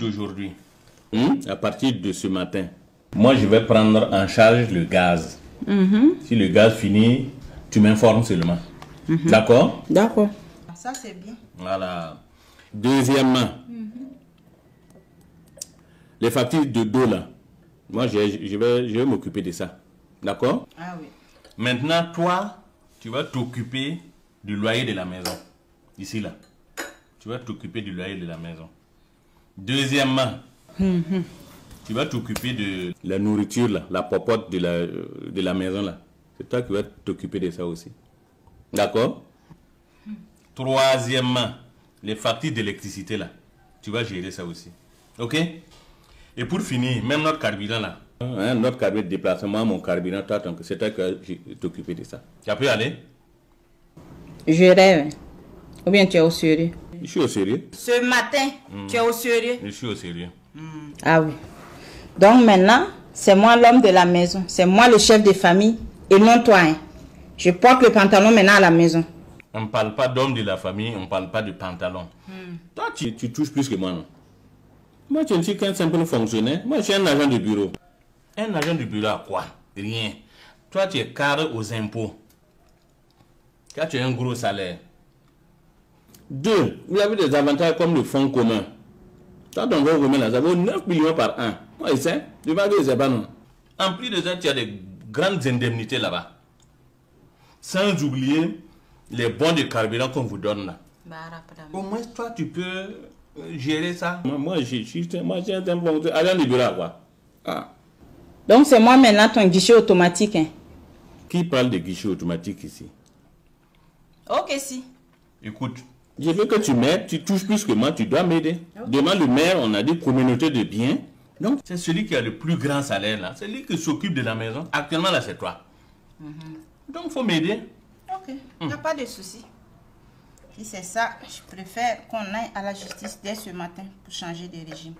d'aujourd'hui, hmm, à partir de ce matin, moi je vais prendre en charge le gaz. Si le gaz finit, tu m'informes seulement. D'accord? D'accord. Ça, c'est bien. Voilà. Deuxièmement, les factures de dos là, moi je, je vais, je vais m'occuper de ça. D'accord? Ah oui. Maintenant, toi, tu vas t'occuper du loyer de la maison. Ici, là. Tu vas t'occuper du loyer de la maison. Deuxièmement, tu vas t'occuper de la nourriture, là, la popote de la, de la maison, là. C'est toi qui vas t'occuper de ça aussi. D'accord? Troisièmement, les factures d'électricité, là. Tu vas gérer ça aussi. OK? Et pour finir, même notre carburant, là. Hein, notre carburant de déplacement, mon carburant, toi, c'est toi qui vas t'occuper de ça. Tu as pu aller? Je rêve. Ou bien tu es au sérieux? Je suis au sérieux. Ce matin, tu es au sérieux? Je suis au sérieux. Ah oui. Donc maintenant, c'est moi l'homme de la maison. C'est moi le chef de famille et non toi. hein. Je porte le pantalon maintenant à la maison. On ne parle pas d'homme de la famille, on ne parle pas de pantalon. Toi, tu, tu touches plus que moi, non? Moi, je ne suis qu'un simple fonctionnaire. Moi, je suis un agent de bureau. Un agent de bureau à quoi? Rien. Toi, tu es carré aux impôts. Toi, tu as un gros salaire. Deux, vous avez des avantages comme le fonds commun. Toi, ton fonds commun, là, ça vaut 9 millions par an. Moi, je sais. Tu vas dire, pas non. En plus de ça, tu as des grandes indemnités là-bas. Sans oublier les bons de carburant qu'on vous donne là. Au moins, toi, tu peux euh, gérer ça. Moi, moi, je je suis un bon de bureau, quoi. Ah. Donc c'est moi maintenant ton guichet automatique. hein. Qui parle de guichet automatique ici? Ok, si. Écoute, je veux que tu m'aides, tu touches plus que moi, tu dois m'aider. Demain, le maire, on a dit communauté de biens. Donc, c'est celui qui a le plus grand salaire là. C'est lui qui s'occupe de la maison. Actuellement, là, c'est toi. Donc, il faut m'aider. Ok, il n'y a pas de souci. Si c'est ça, je préfère qu'on aille à la justice dès ce matin pour changer de régime.